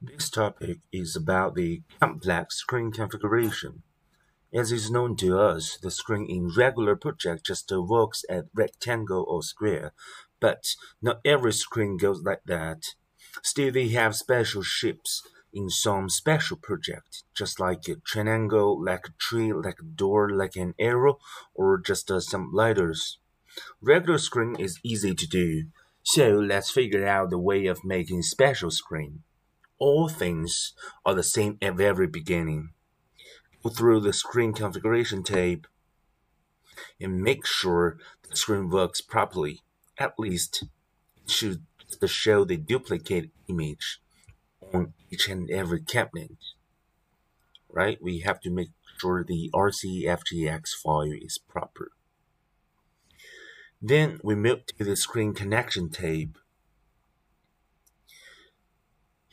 This topic is about the complex screen configuration. As is known to us, the screen in regular project just works at rectangle or square, but not every screen goes like that. Still, they have special shapes in some special project, just like a triangle, like a tree, like a door, like an arrow, or just uh, some letters. Regular screen is easy to do, so let's figure out the way of making special screen all things are the same at the very beginning. Go through the screen configuration tape and make sure the screen works properly. At least it should show the duplicate image on each and every cabinet. Right? We have to make sure the RCFGX file is proper. Then we move to the screen connection tape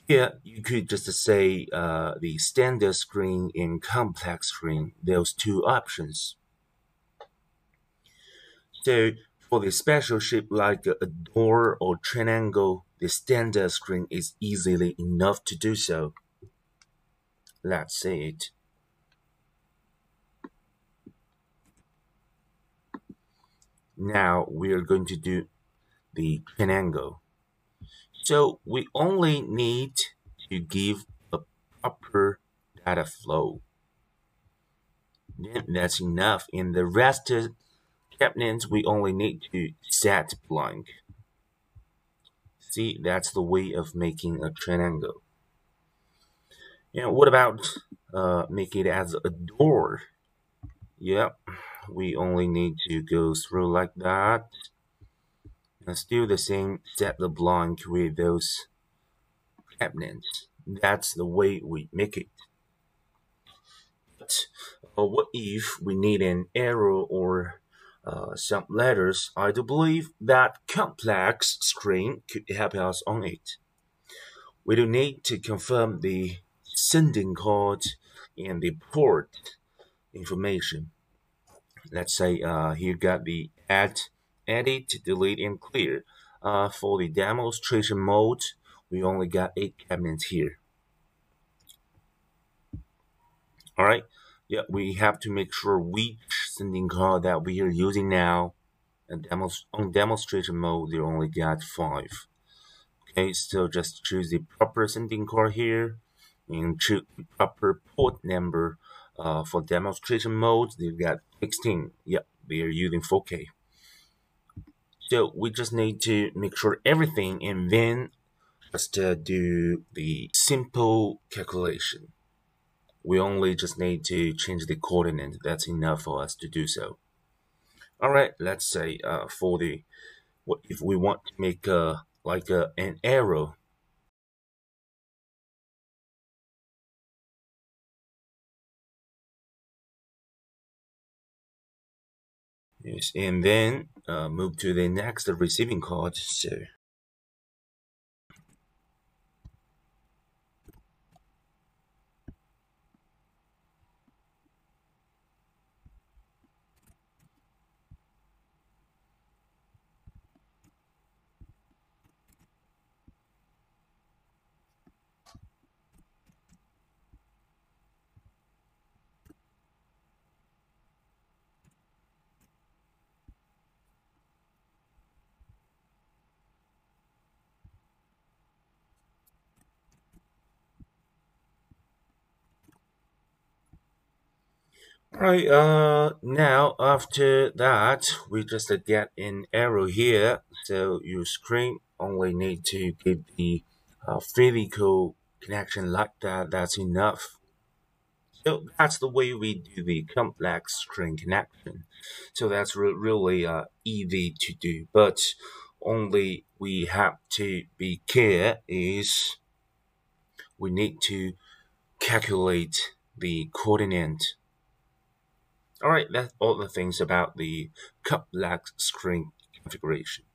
here, you could just say uh, the standard screen and complex screen, those two options. So for the special shape like a door or triangle, the standard screen is easily enough to do so. Let's see it. Now we are going to do the triangle. So we only need to give a proper data flow. Then that's enough. In the rest of cabinets, we only need to set blank. See, that's the way of making a triangle. And what about uh, make it as a door? Yep, we only need to go through like that and still the same set the blank with those cabinets. That's the way we make it. But uh, what if we need an arrow or uh, some letters? I do believe that complex screen could help us on it. We do need to confirm the sending card and the port information. Let's say uh, here got the add edit, delete, and clear. Uh, for the demonstration mode, we only got 8 cabinets here. Alright, yeah, we have to make sure which sending card that we are using now. And demo on demonstration mode, they only got 5. Okay, so just choose the proper sending card here and choose the proper port number uh, for demonstration mode. They've got 16. Yep, they are using 4K. So we just need to make sure everything and then just uh, do the simple calculation. We only just need to change the coordinate. That's enough for us to do so. All right, let's say uh, for the what if we want to make a like a, an arrow Yes, and then uh, move to the next receiving card. So Right, uh, now after that, we just get an arrow here. So your screen only need to give the uh, physical connection like that. That's enough. So that's the way we do the complex screen connection. So that's re really uh, easy to do, but only we have to be care is we need to calculate the coordinate Alright, that's all the things about the complex screen configuration.